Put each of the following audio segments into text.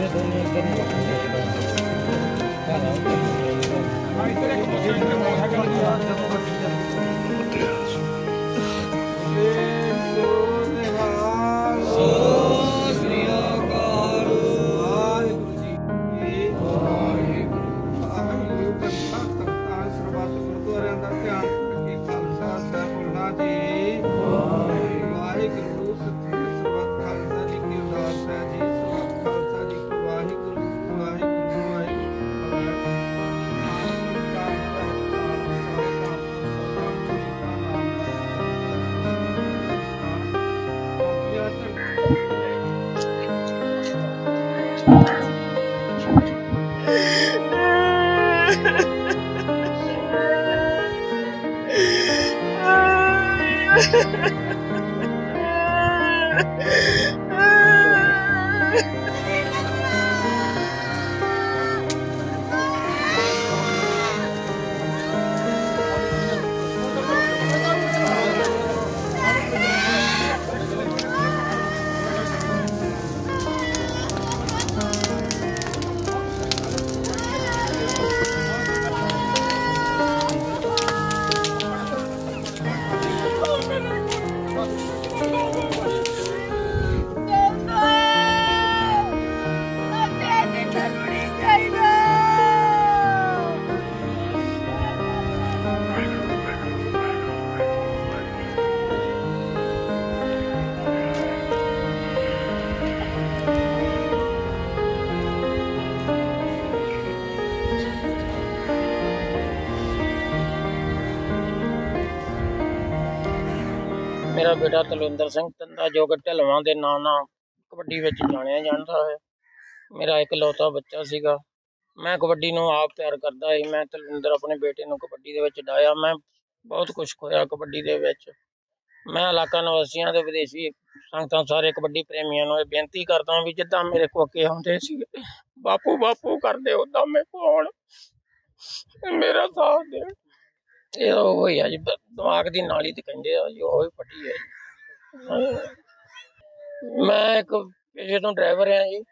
ਘਰ Ha ha ha ha! ਮੇਰਾ ਬੇਟਾ ਤਲਵਿੰਦਰ ਸਿੰਘ ਤੰਦਾ ਜੋ ਕਿ ਢਲਵਾਂ ਦੇ ਨਾਂ ਨਾਲ ਕਬੱਡੀ ਵਿੱਚ ਜਾਣਿਆ ਜਾਂਦਾ ਹੈ। ਮੇਰਾ ਇਕਲੌਤਾ ਬੱਚਾ ਸੀਗਾ। ਮੈਂ ਕਬੱਡੀ ਨੂੰ ਆਪ ਪਿਆਰ ਕਰਦਾ ਸੀ। ਮੈਂ ਤਲਵਿੰਦਰ ਆਪਣੇ ਬੇਟੇ ਨੂੰ ਕਬੱਡੀ ਦੇ ਵਿੱਚ ਡਾਇਆ ਮੈਂ ਬਹੁਤ ਕੁਝ ਖੋਇਆ ਕਬੱਡੀ ਦੇ ਵਿੱਚ। ਮੈਂ ਇਲਾਕਾ ਨਿਵਾਸੀਆਂ ਤੇ ਵਿਦੇਸ਼ੀ ਸੰਗਤਾਂ ਸਾਰੇ ਕਬੱਡੀ ਪ੍ਰੇਮੀਆਂ ਨੂੰ ਇਹ ਬੇਨਤੀ ਕਰਦਾ ਵੀ ਜਿੱਦਾਂ ਮੇਰੇ ਕੋਕੇ ਆਉਂਦੇ ਸੀ ਬਾਪੂ ਬਾਪੂ ਕਰਦੇ ਉਦਾਂ ਮੇਰੇ ਕੋਲ। ਮੇਰਾ ਸਾਥ ਦੇ ਇਹ ਉਹ ਹੀ ਆ ਜੀ ਬ- ਦਿਮਾਗ ਦੀ ਨਾਲੀ ਤੇ ਕਹਿੰਦੇ ਆ ਜੀ, ਉਹ ਹੀ ਫਟੀ ਹੈ ਜੀ। ਮੈਂ ਇੱਕ ਪੇਸ਼ੇ ਤੋਂ ਡਰਾਈਵਰ ਆ ਜੀ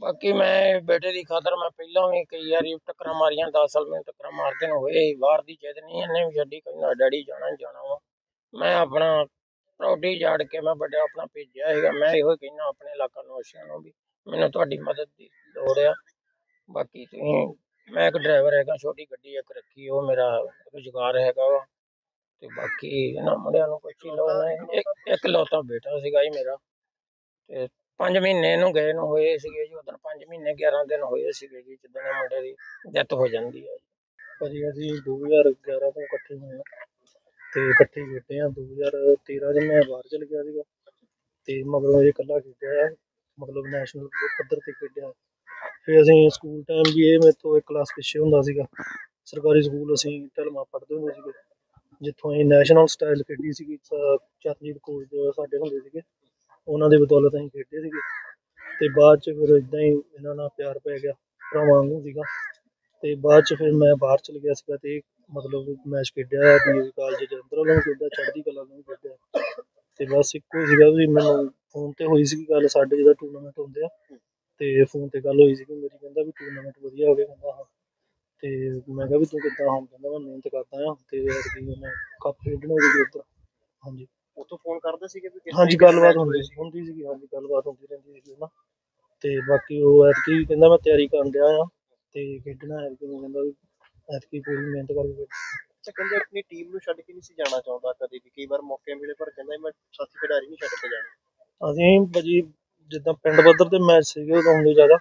ਬਾਕੀ ਮੈਂ ਬੇਟੇ ਦੀ ਖਾਤਰ ਮੈਂ ਪਹਿਲਾਂ ਵੀ ਕਈ ਵਾਰੀ ਟੱਕਰਾਂ ਮਾਰੀਆਂ 10 ਸਾਲ ਮੈਨੂੰ ਟੱਕਰਾਂ ਮਾਰਦੇ ਨੂੰ, ਹੋਏ ਸੀ। ਬਾਹਰ ਦੀ ਜਿੱਦ ਨਹੀਂ, ਇਹਨੇ ਵੀ ਛੱਡੀ, ਕਹਿੰਦਾ ਡੈਡੀ ਜਾਣਾ ਹੀ ਜਾਣਾ ਵਾ ਮੈਂ ਆਪਣਾ ਪ੍ਰੋਡੀ ਜਾੜ ਕੇ ਮੈਂ ਵੱਡਾ ਆਪਣਾ ਭੇਜਿਆ ਹੈਗਾ ਮੈਂ ਇਹੋ ਹੀ ਕਹਿੰਦਾ ਆਪਣੇ ਇਲਾਕਾ ਨਿਵਾਸੀਆਂ ਨੂੰ ਵੀ, ਮੈਨੂੰ ਤੁਹਾਡੀ ਮਦਦ ਦੀ ਲੋੜ ਆ ਬਾਕੀ ਤੁਸੀਂ ਮੈਂ ਇੱਕ ਡਰਾਈਵਰ ਹੈਗਾ, ਛੋਟੀ ਗੱਡੀ ਇੱਕ ਰੱਖੀ, ਉਹ ਮੇਰਾ ਰੁਜ਼ਗਾਰ ਹੈਗਾ ਵਾ। ਤੇ ਬਾਕੀ ਇਹਨਾਂ ਮੁੰਡਿਆਂ ਨੂੰ ਪੁੱਛ ਲਓ ਨਾ ਇੱਕ ਇੱਕ ਲੌਤਾ ਬੇਟਾ ਸੀਗਾ ਜੀ ਮੇਰਾ। ਤੇ 5 ਮਹੀਨੇ ਇਹਨੂੰ ਗਏ ਨੂੰ ਹੋਏ ਸੀਗੇ ਜੀ, ਉਦੋਂ 5 ਮਹੀਨੇ 11 ਦਿਨ ਹੋਏ ਸੀਗੇ ਜੀ ਜਿੱਦਣ ਇਹ ਮੁੰਡੇ ਦੀ ਡੈਥ ਹੋ ਜਾਂਦੀ ਹੈ ਭਾਜੀ ਅਸੀਂ 2011 ਤੋਂ ਇਕੱਠੇ ਹੋਏ ਹਾਂ। ਤੇ ਇਕੱਠੇ ਖੇਡੇ ਆ 2013 ਚ ਮੈਂ ਬਾਹਰ ਚਲ ਗਿਆ ਸੀਗਾ। ਤੇ ਮਗਰੋਂ ਇਹ ਇਕੱਲਾ ਖੇਡਿਆ ਮਤਲਬ ਨੈਸ਼ਨਲ ਪੱਧਰ ਤੇ ਖੇਡਿਆ। ਫਿਰ ਅਸੀਂ ਸਕੂਲ ਟਾਈਮ ਵੀ ਇਹ ਮੇਰੇ ਤੋਂ ਇੱਕ ਕਲਾਸ ਪਿੱਛੇ ਹੁੰਦਾ ਸੀਗਾ। ਸਰਕਾਰੀ ਸਕੂਲ ਅਸੀਂ ਢਲਮਾ ਪੜ੍ਹਦੇ ਹੁੰਦੇ ਸੀਗੇ, ਜਿੱਥੋਂ ਅਸੀਂ ਨੈਸ਼ਨਲ ਸਟਾਈਲ ਖੇਡੀ ਸੀਗੀ। ਸ- ਚਰਨਜੀਤ ਕੋਚ ਸਾਡੇ ਹੁੰਦੇ ਸੀਗੇ, ਉਹਨਾਂ ਦੇ ਬਦੌਲਤ ਅਸੀਂ ਖੇਡੇ ਸੀਗੇ। ਤੇ ਬਾਅਦ ਚ ਫਿਰ ਇਦਾਂ ਹੀ ਇਹਨਾਂ ਨਾਲ ਪਿਆਰ ਪੈ ਗਿਆ, ਭਰਾਵਾਂ ਵਾਂਗੂ ਸੀਗਾ। ਤੇ ਬਾਅਦ ਚ ਫਿਰ ਮੈਂ ਬਾਹਰ ਚਲ ਗਿਆ ਸੀਗਾ ਤੇ ਮਤਲਬ ਮੈਚ ਖੇਡਿਆ ਡੀਏਵੀ ਕਾਲਜ ਜਲੰਧਰ ਵਾਲਾ ਵੀ ਖੇਡਿਆ, ਚੜ੍ਹਦੀ ਕਲਾ ਨੂੰ ਵੀ ਖੇਡਿਆ। ਤੇ ਬਸ ਇੱਕੋ ਹੀ ਸੀਗਾ ਵੀ ਮੈਨੂੰ ਫੋਨ ਤੇ ਹੋਈ ਸੀ ਗੱਲ, ਸਾਡੇ ਜਿਹਦਾ ਟੂਰਨਾਮੈਂਟ ਹੁੰਦੇ ਆ। ਤੇ ਫੋਨ ਤੇ ਗੱਲ ਹੋਈ ਸੀ ਕਿ ਮੇਰੀ ਕਹਿੰਦਾ ਵੀ ਟੂਰਨਾਮੈਂਟ ਵਧੀਆ ਹੋਵੇ ਕਹਿੰਦਾ ਹਾਂ। ਤੇ ਮੈਂ ਕਿਹਾ ਵੀ ਤੂੰ ਕਿੱਦਾਂ ਹਾਂ? ਕਹਿੰਦਾ ਮੈਂ ਮਿਹਨਤ ਕਰਦਾ ਆ ਤੇ ਐਤਕੀ ਮੈਂ ਕੱਪ ਖੇਡਣਾ ਉਹਦੇ ਉੱਧਰ। ਹਾਂਜੀ। ਉੱਥੋਂ ਫੋਨ ਕਰਦੇ ਸੀਗੇ ਵੀ ਕਿਸ ਹਾਂਜੀ ਗੱਲਬਾਤ ਹੁੰਦੀ ਸੀ ਹੁੰਦੀ ਸੀਗੀ ਹਾਂਜੀ ਗੱਲਬਾਤ ਹੁੰਦੀ ਰਹਿੰਦੀ ਸੀ ਨਾ। ਤੇ ਬਾਕੀ ਉਹ ਐਤਕੀ ਕਹਿੰਦਾ ਮੈਂ ਤਿਆਰੀ ਕਰਨ ਡਿਆ ਆ ਤੇ ਖੇਡਣਾ ਐਤਕੀ ਨੂੰ ਕਹਿੰਦਾ ਵੀ ਐਤਕੀ ਪੂਰੀ ਮਿਹਨਤ ਕਰਕੇ ਖੇਡਣਾ। ਅੱਛਾ ਕਹਿੰਦੇ ਆਪਣੀ ਟੀਮ ਨੂੰ ਛੱਡ ਕੇ ਨਹੀਂ ਸੀ ਜਾਣਾ ਚਾਹੁੰਦਾ ਕਦੇ ਵੀ। ਕਈ ਵਾਰ ਮੌਕੇ ਮਿਲੇ ਪਰ ਕਹਿੰਦਾ ਮੈਂ ਸਾਥੀ ਖਿਡਾਰੀ ਨਹੀਂ ਛੱਡ ਕੇ ਜਾਣਾ। ਅਸੀਂ ਭਾਜੀ ਜਿੱਦਾਂ ਪਿੰਡ ਪੱਧਰ ਤੇ ਮੈਚ ਸੀਗੇ ਉਦੋਂ ਹੁੰਦੇ ਜ਼ਿਆਦਾ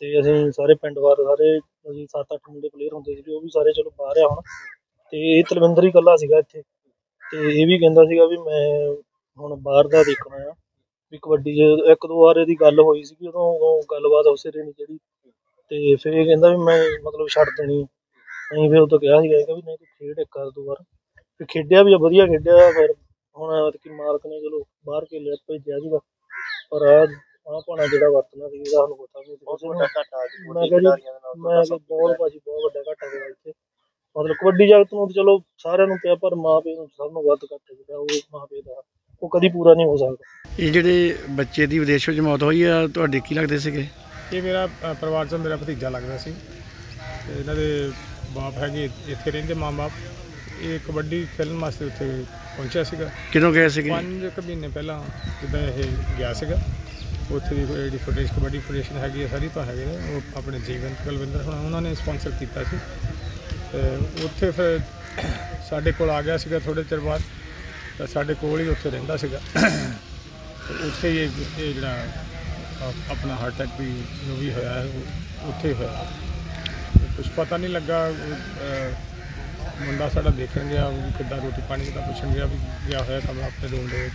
ਤੇ ਅਸੀਂ ਸਾਰੇ ਪਿੰਡ ਵਾਰ ਸਾਰੇ ਅਸੀਂ 7-8 ਮੁੰਡੇ ਪਲੇਅਰ ਹੁੰਦੇ ਸੀਗੇ ਉਹ ਵੀ ਸਾਰੇ ਚਲੋ ਬਾਹਰ ਆ ਹੁਣ। ਤੇ ਇਹ ਤਲਵਿੰਦਰ ਹੀ ਇਕੱਲਾ ਸੀਗਾ ਇੱਥੇ। ਤੇ ਇਹ ਵੀ ਕਹਿੰਦਾ ਸੀਗਾ ਵੀ ਮੈਂ ਹੁਣ ਬਾਹਰ ਦਾ ਦੇਖਣਾ ਆ। ਵੀ ਕਬੱਡੀ 'ਚ ਇੱਕ ਦੋ ਵਾਰ ਇਹਦੀ ਗੱਲ ਹੋਈ ਸੀਗੀ ਉਦੋਂ ਉਦੋਂ ਗੱਲਬਾਤ ਉਸੇ ਦਿਨ ਜਿਹੜੀ। ਤੇ ਫਿਰ ਇਹ ਕਹਿੰਦਾ ਵੀ ਮੈਂ ਮਤਲਬ ਛੱਡ ਦੇਣੀ ਆ। ਅਸੀਂ ਫਿਰ ਉਦੋਂ ਕਿਹਾ ਸੀਗਾ ਕਿ ਵੀ ਨਹੀਂ ਤੂੰ ਖੇਡ ਇੱਕ ਦੋ ਵਾਰ। ਫਿਰ ਖੇਡਿਆ ਵੀ ਆ, ਵਧੀਆ ਖੇਡਿਆ ਫਿਰ ਹੁਣ ਕਿ ਮਾਲਕ ਨੇ ਚਲੋ ਬਾਹਰ ਕੇ ਲਿਆ ਭੇਜਿਆ ਸੀਗਾ। ਪਰ ਆ ਆ ਭਾਣਾ ਜਿਹੜਾ ਵਰਤਣਾ ਸੀ ਇਹਦਾ ਸਾਨੂੰ ਪਤਾ ਨਹੀਂ ਬਹੁਤ ਵੱਡਾ ਘਾਟਾ ਅੱਜ ਮੈਂ ਕਿਹਾ ਜੀ, ਖਿਡਾਰੀਆਂ ਦੇ ਨਾਲ ਮੈਂ ਕਿਹਾ ਬਹੁਤ ਭਾਜੀ ਬਹੁਤ ਵੱਡਾ ਘਾਟਾ ਹੋਇਆ ਇੱਥੇ। ਮਤਲਬ ਕਬੱਡੀ ਜਗਤ ਨੂੰ ਤਾਂ ਚਲੋ ਸਾਰਿਆਂ ਨੂੰ ਪਿਆ ਪਰ ਮਾਂ ਪਿਓ ਨੂੰ ਸਭ ਨੂੰ ਵੱਧ ਘਾਟਾ ਜਿਹੜਾ ਉਹ ਮਾਂ ਪਿਓ ਦਾ। ਉਹ ਕਦੀ ਪੂਰਾ ਨਹੀਂ ਹੋ ਸਕਦਾ। ਇਹ ਜਿਹੜੇ ਬੱਚੇ ਦੀ ਵਿਦੇਸ਼ ਵਿੱਚ ਮੌਤ ਹੋਈ ਆ ਤੁਹਾਡੇ ਕੀ ਲੱਗਦੇ ਸੀਗੇ? ਇਹ ਮੇਰਾ ਅ, ਪਰਿਵਾਰ ਚੋਂ ਮੇਰਾ ਭਤੀਜਾ ਲੱਗਦਾ ਸੀ। ਤੇ ਇਹਨਾਂ ਦੇ ਬਾਪ ਹੈਗੇ ਇੱਥੇ ਰਹਿੰਦੇ ਮਾਂ-ਬਾਪ। ਇਹ ਕਬੱਡੀ ਖੇਲਣ ਵਾਸਤੇ ਉੱਥੇ ਪਹੁੰਚਿਆ ਸੀਗਾ। ਕਿਦੋਂ ਗਏ ਸੀਗੇ? ਪੰਜ ਕੁ ਮਹੀਨੇ ਪਹਿਲਾਂ ਜਿੱਦਾਂ ਇਹ ਗਿਆ ਸੀਗਾ। ਉੱਥੇ ਦੀ ਜਿਹੜੀ ਫੁਟੇਜ ਕਬੱਡੀ ਫੈਡਰੇਸ਼ਨ ਹੈਗੀ ਹੈ ਸਾਰੀ ਤਾਂ ਹੈਗੇ ਨੇ। ਉਹ ਆਪਣੇ ਜੀਵਨ ਕੁਲਵਿੰਦਰ ਹੁਣ ਉਹਨਾਂ ਨੇ ਸਪਾਂਸਰ ਕੀਤਾ ਸੀ। ਤੇ ਉੱਥੇ ਫਿਰ ਸਾਡੇ ਕੋਲ ਆ ਗਿਆ ਸੀਗਾ ਥੋੜੇ ਚਿਰ ਬਾਅਦ। ਤਾਂ ਸਾਡੇ ਕੋਲ ਹੀ ਉੱਥੇ ਰਹਿੰਦਾ ਸੀਗਾ। ਤੇ ਉੱਥੇ ਹੀ ਇਹ ਜਿਹੜਾ ਆਪਣਾ ਹਾਰਟ ਅਟੈਕ ਵੀ ਜੋ ਵੀ ਹੋਇਆ ਉੱਥੇ ਹੋਇਆ। ਕੁਝ ਪਤਾ ਨਹੀਂ ਲੱਗਾ ਅ, ਮੁੰਡਾ ਸਾਡਾ ਦੇਖਣ ਗਿਆ ਕਿੱਦਾਂ ਰੋਟੀ ਪਾਣੀ ਦਾ ਪੁੱਛਣ ਗਿਆ ਵੀ ਗਿਆ ਹੋਇਆ ਕਮਰਾ ਆਪਣੇ ਰੂਮ ਦੇ ਵਿੱਚ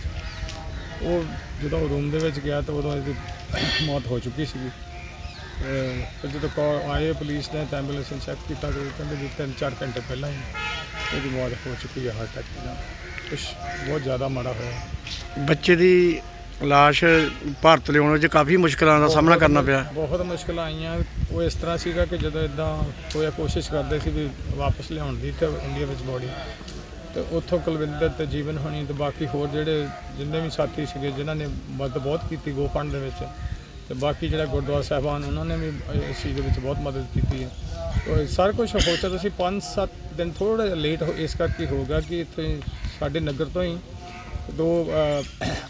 ਉਹ ਜਦੋਂ ਰੂਮ ਦੇ ਵਿੱਚ ਗਿਆ ਤਾਂ ਉਦੋਂ ਇਹਦੀ ਮੌਤ ਹੋ ਚੁੱਕੀ ਸੀਗੀ। ਫਿਰ ਜਦੋਂ ਕਾਲ ਆਏ ਪੁਲਿਸ ਨੇ ਤਾਂ ਐਂਬੂਲੈਂਸ ਨੂੰ ਚੈੱਕ ਕੀਤਾ ਤੇ ਕਹਿੰਦੇ ਵੀ ਤਿੰਨ ਚਾਰ ਘੰਟੇ ਪਹਿਲਾਂ ਹੀ ਇਹਦੀ ਮੌਤ ਹੋ ਚੁੱਕੀ ਹੈ ਹਾਰਟ ਅਟੈਕ ਨਾਲ ਕੁਛ ਬਹੁਤ ਜ਼ਿਆਦਾ ਮਾੜਾ ਹੋਇਆ। ਬੱਚੇ ਦੀ ਲਾਸ਼ ਭਾਰਤ ਲਿਆਉਣ ਵਿੱਚ ਕਾਫੀ ਮੁਸ਼ਕਲਾਂ ਦਾ ਸਾਹਮਣਾ ਕਰਨਾ ਪਿਆ। ਬਹੁਤ ਮੁਸ਼ਕਲਾਂ ਆਈਆਂ। ਉਹ ਇਸ ਤਰ੍ਹਾਂ ਸੀਗਾ ਕਿ ਜਦੋਂ ਇਦਾਂ ਹੋਇਆ ਕੋਸ਼ਿਸ਼ ਕਰਦੇ ਸੀ ਵੀ ਵਾਪਸ ਲਿਆਉਣ ਦੀ ਤੇ ਇੰਡੀਆ ਵਿੱਚ ਬੋਡੀ। ਤੇ ਉੱਥੋਂ ਕੁਲਵਿੰਦਰ ਤੇ ਜੀਵਨ ਹੋਣੀ ਤੇ ਬਾਕੀ ਹੋਰ ਜਿਹੜੇ ਜਿੰਨੇ ਵੀ ਸਾਥੀ ਸੀਗੇ, ਜਿਨ੍ਹਾਂ ਨੇ ਮਦਦ ਬਹੁਤ ਕੀਤੀ ਗੋਪੰਡ ਦੇ ਵਿੱਚ, ਤੇ ਬਾਕੀ ਜਿਹੜਾ ਗੁਰਦੁਆਰਾ ਸਾਹਿਬਾਨ, ਉਹਨਾਂ ਨੇ ਵੀ ਇਸ ਚੀਜ਼ ਦੇ ਵਿੱਚ ਬਹੁਤ ਮਦਦ ਕੀਤੀ ਹੈ। ਤੇ ਸਾਰਾ ਕੁਝ ਹੋ ਸਕਦਾ ਸੀ 5-7 ਦਿਨ ਥੋੜਾ ਜਿਹਾ ਲੇਟ ਇਸ ਕਰਕੇ ਹੋ ਗਿਆ ਕਿ ਇੱਥੇ ਸਾਡੇ ਨਗਰ ਤੋਂ ਹੀ ਦੋ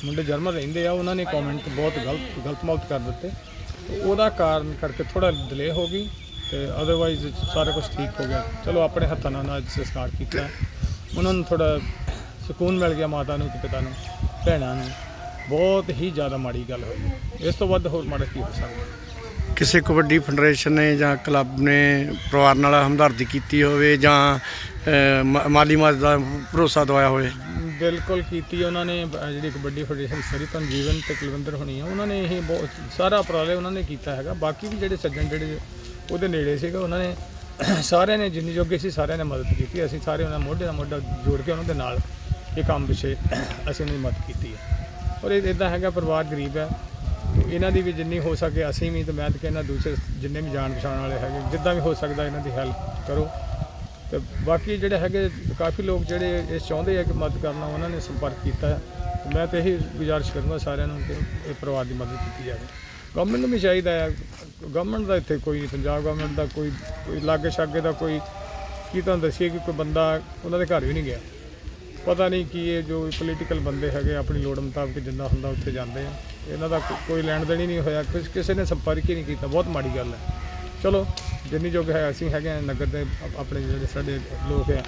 ਮੁੰਡੇ ਜਰਮਨ ਰਹਿੰਦੇ ਆ, ਉਹਨਾਂ ਨੇ ਕਮੈਂਟ ਬਹੁਤ ਗਲਤ ਗਲਤ ਮੌਤ ਕਰ ਦਿੱਤੇ। ਤੇ ਉਹਦਾ ਕਾਰਨ ਕਰਕੇ ਥੋੜਾ ਡਿਲੇ ਹੋ ਗਈ, ਤੇ ਅਦਰਵਾਈਜ਼ ਸਾਰਾ ਕੁਝ ਠੀਕ ਹੋ ਗਿਆ। ਚਲੋ, ਆਪਣੇ ਹੱਥਾਂ ਨਾਲ ਅੱਜ ਸੰਸਕਾਰ ਕੀਤਾ। ਉਹਨਾਂ ਨੂੰ ਥੋੜਾ ਸਕੂਨ ਮਿਲ ਗਿਆ ਮਾਤਾ ਨੂੰ ਤੇ ਪਿਤਾ ਨੂੰ ਭੈਣਾਂ ਨੂੰ। ਬਹੁਤ ਹੀ ਜ਼ਿਆਦਾ ਮਾੜੀ ਗੱਲ ਹੋਈ। ਇਸ ਤੋਂ ਵੱਧ ਹੋਰ ਮਾੜਾ ਕੀ ਹੋ ਸਕਦਾ? ਕਿਸੇ ਕਬੱਡੀ ਫੈਡਰੇਸ਼ਨ ਨੇ ਜਾਂ ਕਲੱਬ ਨੇ ਪਰਿਵਾਰ ਨਾਲ ਹਮਦਰਦੀ ਕੀਤੀ ਹੋਵੇ ਜਾਂ ਮਾਲੀ ਮਦਦ ਦਾ ਭਰੋਸਾ ਦਵਾਇਆ ਹੋਵੇ। ਬਿਲਕੁਲ ਕੀਤੀ ਉਹਨਾਂ ਨੇ ਜਿਹੜੀ ਕਬੱਡੀ ਫੈਡਰੇਸ਼ਨ ਸਰੀ ਜੀਵਨ ਤੇ ਕੁਲਵਿੰਦਰ ਹੋਣੀ ਆ ਉਹਨਾਂ ਨੇ ਇਹ ਬਹੁਤ ਸਾਰਾ ਉਪਰਾਲੇ ਉਹਨਾਂ ਨੇ ਕੀਤਾ ਹੈਗਾ। ਬਾਕੀ ਵੀ ਜਿਹੜੇ ਸੱਜਣ ਜਿਹੜੇ ਉਹਦੇ ਨੇੜੇ ਸੀਗੇ ਉਹਨਾਂ ਨੇ ਸਾਰਿਆਂ ਨੇ ਜਿੰਨੀ ਜੋਗੇ ਸੀ ਸਾਰਿਆਂ ਨੇ ਮਦਦ ਕੀਤੀ। ਅਸੀਂ ਸਾਰੇ ਉਹਨਾਂ ਮੋਢੇ ਨਾਲ ਮੋਢਾ ਜੋੜ ਕੇ ਉਹਨਾਂ ਦੇ ਨਾਲ ਇਹ ਕੰਮ ਪਿੱਛੇ ਅਸੀਂ ਉਹਨਾਂ ਦੀ ਮਦਦ ਕੀਤੀ ਹੈ। ਔਰ ਇਹ ਇਦਾਂ ਹੈਗਾ, ਪਰਿਵਾਰ ਗਰੀਬ ਹੈ। ਇਹਨਾਂ ਦੀ ਵੀ ਜਿੰਨੀ ਹੋ ਸਕੇ ਅਸੀਂ ਵੀ ਤੇ ਮੈਂ ਤਾਂ ਕਹਿੰਦਾ ਦੂਸਰੇ ਜਿੰਨੇ ਵੀ ਜਾਣ ਪਛਾਣ ਵਾਲੇ ਹੈਗੇ, ਜਿੱਦਾਂ ਵੀ ਹੋ ਸਕਦਾ ਇਹਨਾਂ ਦੀ ਹੈਲਪ ਕਰੋ। ਤੇ ਬਾਕੀ ਜਿਹੜੇ ਹੈਗੇ, ਕਾਫੀ ਲੋਕ ਜਿਹੜੇ ਇਹ ਚਾਹੁੰਦੇ ਆ ਕਿ ਮਦਦ ਕਰਨਾ, ਉਹਨਾਂ ਨੇ ਸੰਪਰਕ ਕੀਤਾ। ਮੈਂ ਤਾਂ ਇਹੀ ਗੁਜ਼ਾਰਿਸ਼ ਕਰੂੰਗਾ ਸਾਰਿਆਂ ਨੂੰ ਕਿ ਇਹ ਪਰਿਵਾਰ ਦੀ ਮਦਦ ਕੀਤੀ ਜਾਵੇ। ਗਵਰਨਮੈਂਟ ਨੂੰ ਵੀ ਚਾਹੀਦਾ ਹੈ। ਗਵਰਨਮੈਂਟ ਦਾ ਇੱਥੇ ਕੋਈ ਪੰਜਾਬ ਗਵਰਨਮੈਂਟ ਦਾ ਕੋਈ ਕੋਈ ਲਾਗੇ ਛਾਗੇ ਦਾ ਕੋਈ ਕੀ ਤੁਹਾਨੂੰ ਦੱਸੀਏ ਕਿ ਕੋਈ ਬੰਦਾ ਉਹਨਾਂ ਦੇ ਘਰ ਵੀ ਨਹੀਂ ਗਿਆ। ਪਤਾ ਨਹੀਂ ਕੀ ਇਹ ਜੋ ਪੋਲੀਟੀਕਲ ਬੰਦੇ ਹੈਗੇ ਆਪਣੀ ਲੋੜ ਮੁਤਾਬਕ ਜਿੰਨਾ ਹੁੰਦਾ ਉੱਥੇ ਜਾਂਦੇ ਆ। ਇਹਨਾਂ ਦਾ ਕੋਈ ਲੈਣ ਦੇਣ ਹੀ ਨਹੀਂ ਹੋਇਆ, ਕਿਸ ਕਿਸੇ ਨੇ ਸੰਪਰਕ ਹੀ ਨਹੀਂ ਕੀਤਾ। ਬਹੁਤ ਮਾੜੀ ਗੱਲ ਹੈ। ਚਲੋ, ਜਿੰਨੀ ਜੋਗ ਹੈ, ਅਸੀਂ ਹੈਗੇ ਆ ਨਗਰ ਦੇ ਆਪਣੇ ਜਿਹੜੇ ਸਾਡੇ ਲੋਕ ਆ,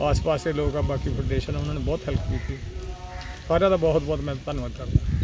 ਆਸ-ਪਾਸ ਦੇ ਲੋਕ ਆ, ਬਾਕੀ ਫੈਡਰੇਸ਼ਨ ਉਹਨਾਂ ਨੇ ਬਹੁਤ ਹੈਲਪ ਕੀਤੀ। ਸਾਰਿਆਂ ਦਾ ਬਹੁਤ ਬਹੁਤ ਮੈਂ ਧੰਨਵਾਦ ਕਰਦਾ।